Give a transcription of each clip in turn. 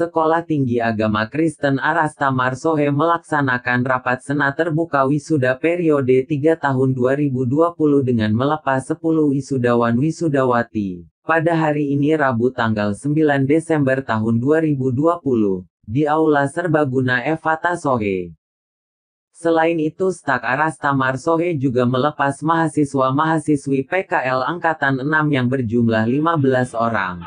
Sekolah Tinggi Agama Kristen Arasta Marsohe melaksanakan rapat sena terbuka wisuda periode 3 tahun 2020 dengan melepas 10 wisudawan wisudawati. Pada hari ini Rabu tanggal 9 Desember tahun 2020, di Aula Serbaguna Evata Sohe. Selain itu Stak Arasta Marsohe juga melepas mahasiswa-mahasiswi PKL Angkatan 6 yang berjumlah 15 orang.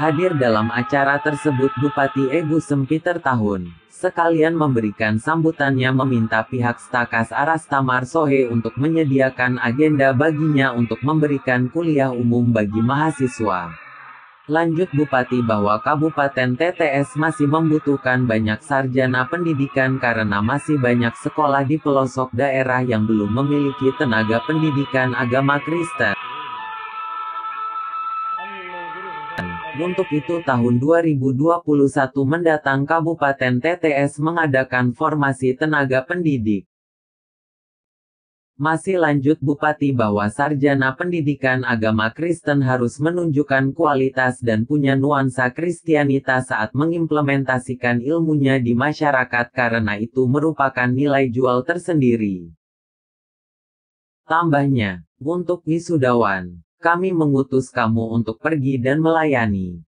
Hadir dalam acara tersebut Bupati Egu Sempiter Tahun, sekalian memberikan sambutannya meminta pihak Stakas Arastamar Sohe untuk menyediakan agenda baginya untuk memberikan kuliah umum bagi mahasiswa. Lanjut Bupati bahwa Kabupaten TTS masih membutuhkan banyak sarjana pendidikan karena masih banyak sekolah di pelosok daerah yang belum memiliki tenaga pendidikan agama Kristen. Untuk itu tahun 2021 mendatang Kabupaten TTS mengadakan formasi tenaga pendidik. Masih lanjut Bupati bahwa sarjana pendidikan agama Kristen harus menunjukkan kualitas dan punya nuansa Kristianitas saat mengimplementasikan ilmunya di masyarakat karena itu merupakan nilai jual tersendiri. Tambahnya, untuk wisudawan, kami mengutus kamu untuk pergi dan melayani.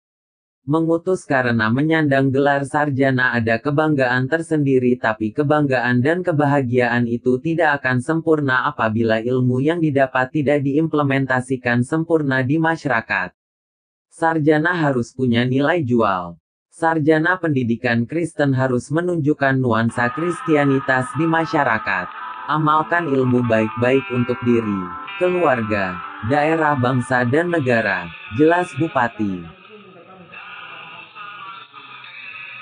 Mengutus karena menyandang gelar sarjana ada kebanggaan tersendiri tapi kebanggaan dan kebahagiaan itu tidak akan sempurna apabila ilmu yang didapat tidak diimplementasikan sempurna di masyarakat. Sarjana harus punya nilai jual. Sarjana pendidikan Kristen harus menunjukkan nuansa Kristianitas di masyarakat. Amalkan ilmu baik-baik untuk diri, keluarga, daerah bangsa dan negara, jelas Bupati.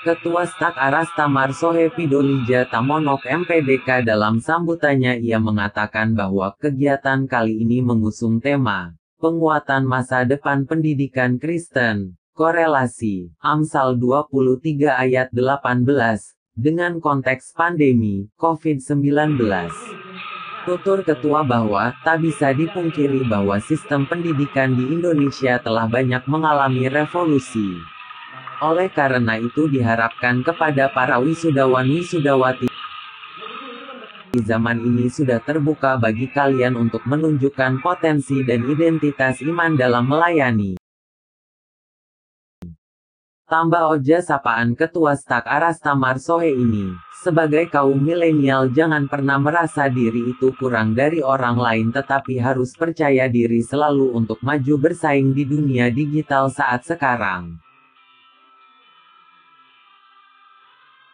Ketua Stak Aras Tamar Sohe Pidolija Tamonok MPDK dalam sambutannya ia mengatakan bahwa kegiatan kali ini mengusung tema penguatan masa depan pendidikan Kristen, korelasi, Amsal 23 ayat 18, dengan konteks pandemi COVID-19. Tutur ketua bahwa, tak bisa dipungkiri bahwa sistem pendidikan di Indonesia telah banyak mengalami revolusi. Oleh karena itu diharapkan kepada para wisudawan-wisudawati zaman ini sudah terbuka bagi kalian untuk menunjukkan potensi dan identitas iman dalam melayani. Tambah Oja sapaan Ketua Stak Arastamar Sohe ini. Sebagai kaum milenial jangan pernah merasa diri itu kurang dari orang lain tetapi harus percaya diri selalu untuk maju bersaing di dunia digital saat sekarang.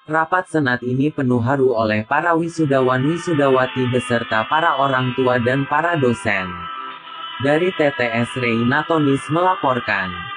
Rapat senat ini penuh haru oleh para wisudawan-wisudawati beserta para orang tua dan para dosen. Dari TTS Reynatonis melaporkan.